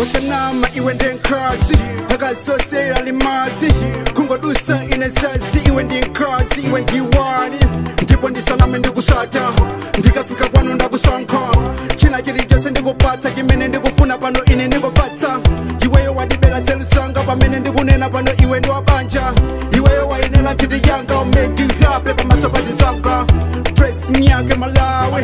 wasanama iwe ndenkazi akasosera limadzi kungodusa inezazi iwe ndinkazi iwe ndiwani ndipo ndisaname ndikusata ndikafika kwano ndakusonkho china chilichonse ndikupatsa chimene ndikufuna pano ine ndikupatsa pamene ndikunena pano iwe ndi wabanja iweyo wayenera chiti yanga umegihape pamasapazi zanga dressing yake malawi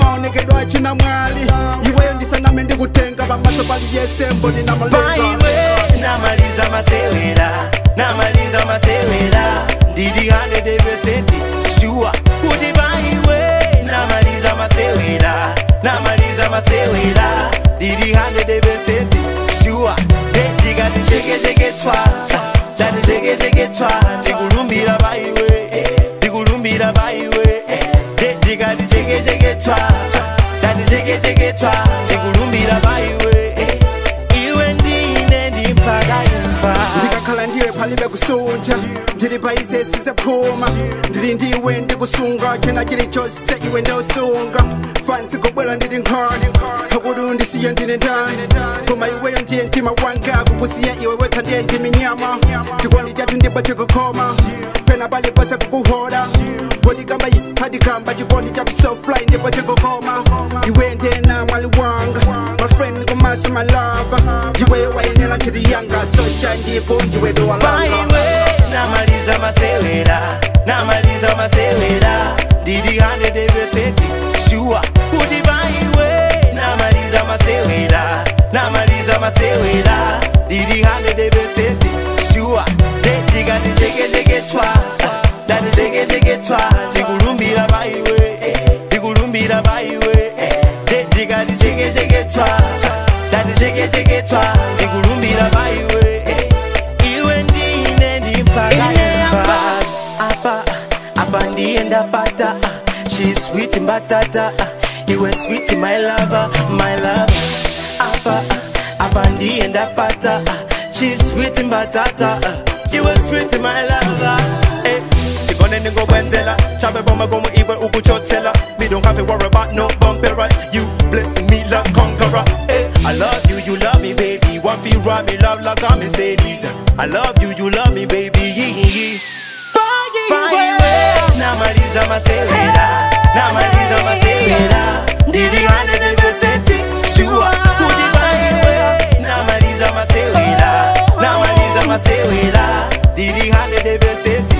maonekedwe achina mwali iweyo ndisaname ndikutenga pamaso pali yesembo nina namaliza masewera namaliza masewera ndili 100% sure kuti paiwe namaliza masewera didi masewera ndili 100% shuwa ndikatijekejeketwa ndatijekejeketwa ndikulumbira baiwe eh. ndikulumbira baiwe eh. ndikatijekejeketwa ndatijekejeketwa ndikulumbira baiwe eh. iwe ndine ndimpakaimva ndikakhala ndiwe palibe kusutha ndiri paise sisaphuma ndiri ndiwe ndikusunga chonachili chose iwe ndosunga fansi kubwela ndiri nkhani akulu ndisiye ndine ndani koma iweyo ndiye mtima wanga kukusiya iwe wekha ndiye ndiminyama chikondi chatu ndipo chikukoma pena pali pose kukuhola bodikamba yiphadikamba chikondi chatu sofly ndipo chikukoma iwe ndiye na mwali wanga my friend komanso my lover iweyo wayenera chiri yanga socha ndipo ndiwe way. namaliza masewera namaliza masewera ndili anedebeseti shua kudibaiwe namaliza masewera namaliza masewera ndili anedebeseti shua ndikandicekecheketwa ndandicekecheketwa ndikulumbira baiwe ndikulumbira baiwe she's sweet in batata uh, You were sweet in my lover, my lover Abba, uh, Abandi and Apata uh, She's sweet in batata uh, You were sweet in my lover hey. Eh, chikone ningo wenzela Chabe boma gomu iwe uku chotela We don't have to worry about no bumper right You blessing me like conqueror hey. Eh, I love you, you love me baby One feel right, me love like I'm Mercedes I love you, you love me baby yeah, yeah. Find your way, namaliza masewe hey. masewera ndiri hanedebeseti